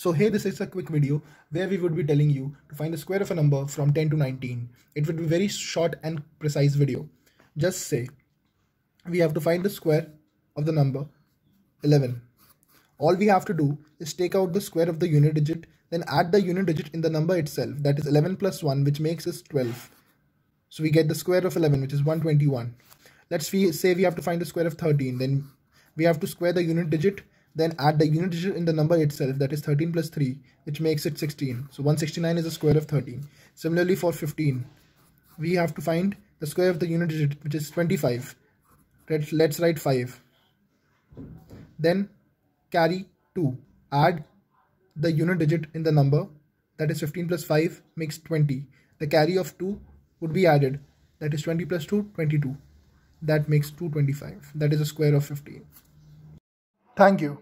So here this is a quick video where we would be telling you to find the square of a number from 10 to 19. It would be very short and precise video. Just say we have to find the square of the number 11. All we have to do is take out the square of the unit digit then add the unit digit in the number itself that is 11 plus 1 which makes us 12. So we get the square of 11 which is 121. Let's say we have to find the square of 13 then we have to square the unit digit then add the unit digit in the number itself that is 13 plus 3 which makes it 16 so 169 is the square of 13 similarly for 15 we have to find the square of the unit digit which is 25 let's, let's write 5 then carry 2 add the unit digit in the number that is 15 plus 5 makes 20 the carry of 2 would be added that is 20 plus 2 22 that makes 225 that is a square of 15 thank you